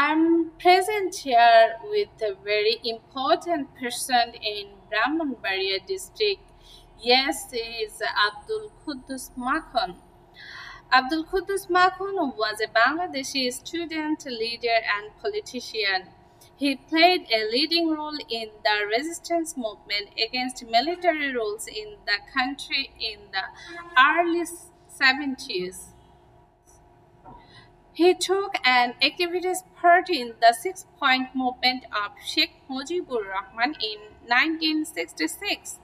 I'm present here with a very important person in Brahmanbaria district. Yes, he is Abdul Quddus Makhan. Abdul Quddus Makhan was a Bangladeshi student, leader, and politician. He played a leading role in the resistance movement against military rules in the country in the early 70s. He took an activist part in the Six Point Movement of Sheikh Mujibur Rahman in 1966.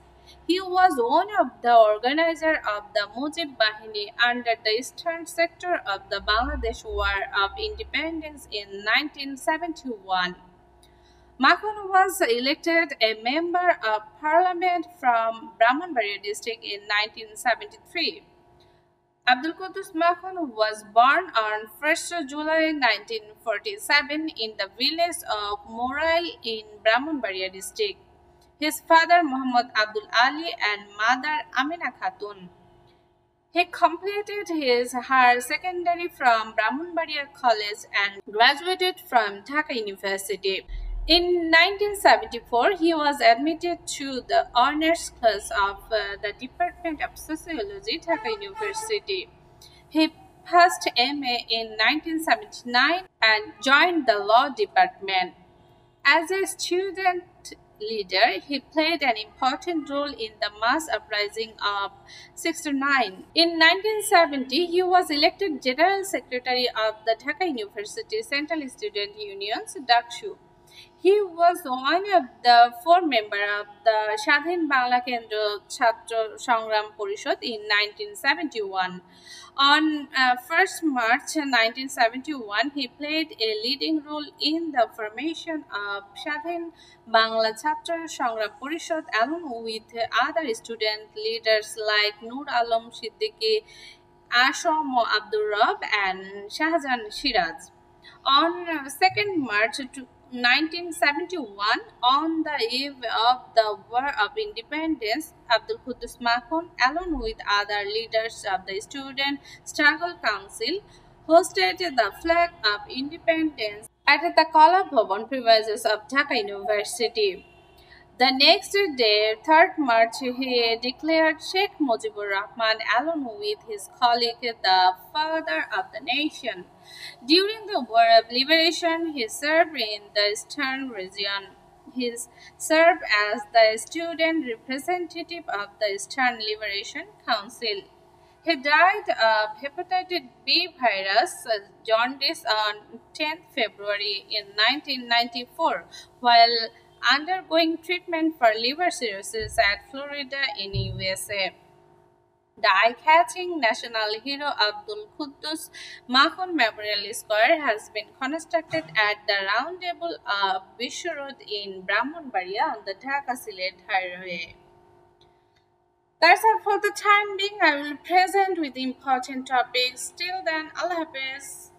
He was one of the organizers of the Mujib Bahini under the eastern sector of the Bangladesh War of Independence in 1971. Makhan was elected a member of parliament from Brahmanbaria district in 1973. Abdul Quddus Makhan was born on 1st July 1947 in the village of Mourail in Brahmanbaria district. His father Mohammad Abdul Ali and mother Amena Khatun. He completed his higher secondary from Brahmanbaria College and graduated from Dhaka University. In 1974, he was admitted to the honors class of uh, the Department of Sociology, Dhaka University. He passed MA in 1979 and joined the law department. As a student leader, he played an important role in the mass uprising of 69. In 1970, he was elected General Secretary of the Dhaka University Central Student Union's DAKSU. He was one of the four members of the Shadhin Bangla Kendra Chhatra Sangram Porishad in 1971. On uh, 1st March 1971, he played a leading role in the formation of Shadhin Bangla Chhatra Sangram Porishad along with other student leaders like Nur Alam Siddiqui, Asham Abdul Rab and Shahjan Shiraz. On 2nd March 1971, on the eve of the War of Independence, Abdul Quddus Makhon, along with other leaders of the Student Struggle Council, hosted the flag of independence at the Kala Bhavan premises of Dhaka University. The next day, 3rd March, he declared Sheikh Mujibur Rahman along with his colleague the father of the nation. During the War of Liberation, he served in the Eastern region. He served as the student representative of the Eastern Liberation Council. He died of hepatitis B virus jaundice on 10 February in 1994 while undergoing treatment for liver cirrhosis at Florida in USA. The eye-catching national hero Abdul Quddus Makhan Memorial Square has been constructed at the roundtable of Bishurod in Brahmanbaria on the Dhaka-Sylhet highway. That's all for the time being. I will present with important topics. Till then, Allah Hafiz.